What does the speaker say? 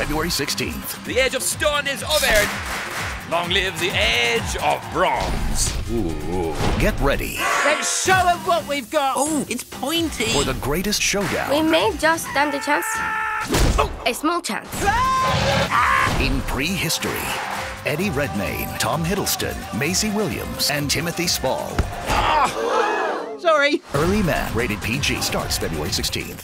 February 16th. The age of stone is over. Long live the age of bronze. Ooh. Get ready Let's show them what we've got. Oh, it's pointy. for the greatest showdown. We may just stand a chance. A small chance. in prehistory. Eddie Redmayne, Tom Hiddleston, Maisie Williams, and Timothy Spall. Sorry. Early Man, rated PG, starts February 16th.